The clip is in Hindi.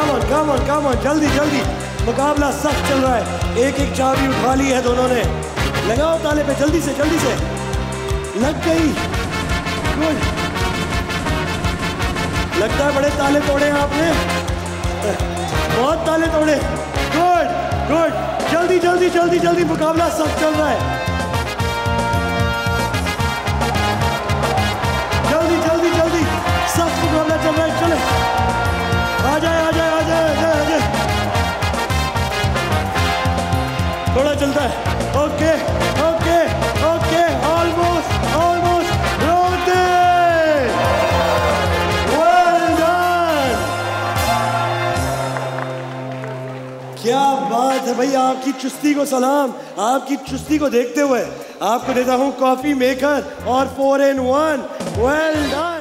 On, come on, come on. जल्दी जल्दी. मुकाबला सख्त चल रहा है. एक एक चाबी उठा ली है दोनों ने. लगाओ ताले पे जल्दी से जल्दी से. लग गई. गुड लगता है बड़े ताले तोड़े हैं आपने. बहुत ताले तोड़े. गुड गुड जल्दी जल्दी जल्दी जल्दी मुकाबला सख्त चल रहा है. थोड़ा चलता है। Okay okay okay almost almost रोते। क्या बात है भाई आपकी चुस्ती को सलाम, आपकी चुस्ती को देखते हुए आपको देता हूँ कॉफ़ी मेकर और four in one well done